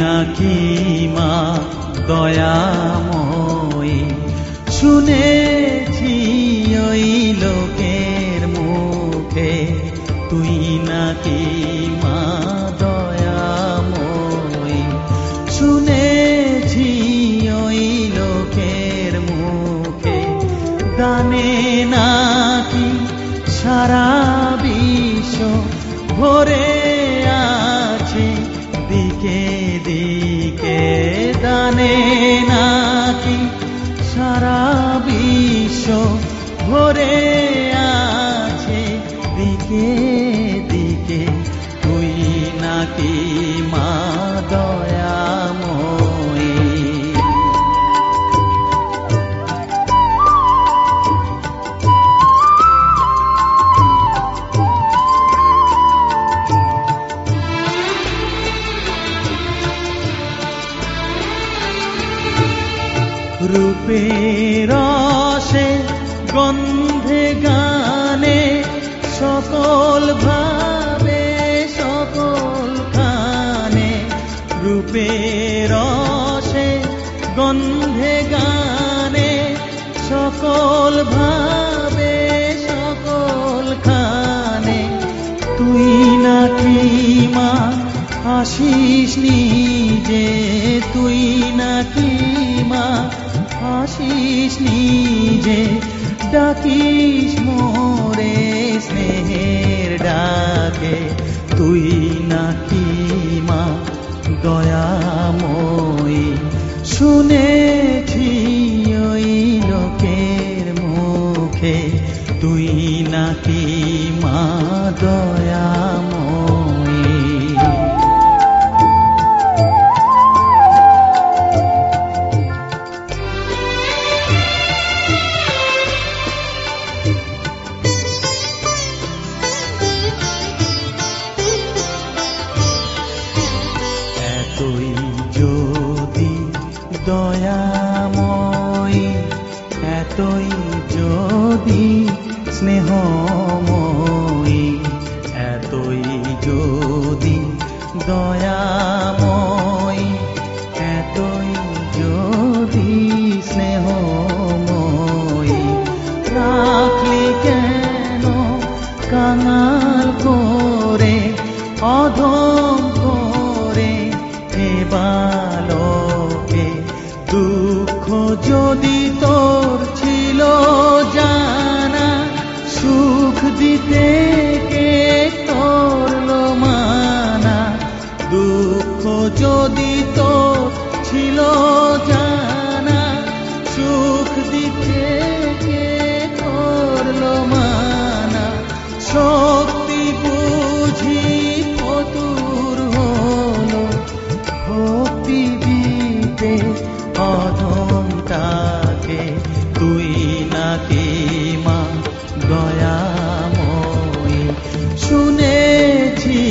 নাকি মা? দয়াময়ী। শুনেছি ওই লোকের মুখে। তুই নাকি মা? দয়াময়ী। শুনেছি ওই লোকের মুখে। গানে নাকি সারা বিশ্ব ভরে দানে নাকি সারা বিশ্ব ভরে আছে দিকে দিকে। তুই নাকি রূপে রসে গন্ধে গানে সকল ভাবে, সকল খানে রূপে রসে গন্ধে গানে সকল ভাবে, সকল খানে। তুই নাকি মা আসিস নিজে, তুই নাকি মা? আসিস নিজে, ডাকিস মোরে স্নেহের ডাকে। তুই নাকি মা? দয়াময়ী। শুনেছি ওই লোকের মুখে। তুই নাকি মা? দয়াময়ী। দয়াময়ী এতই যদি স্নেহময়ী, এতই যদি দয়াময়ী, এতই যদি স্নেহময়ী। রাখলি কেন কাঙাল করে, অধম করে দুঃখ যদি তোর ছিল জানা, সুখ দিতে কে করল মানা? দুঃখ যদি তোর ছিল জানা, সুখ দিতে কে করল মানা? শক্তি বুঝি ফতুর হলো, ভক্তি দিতে অধমটাকে শুনেছি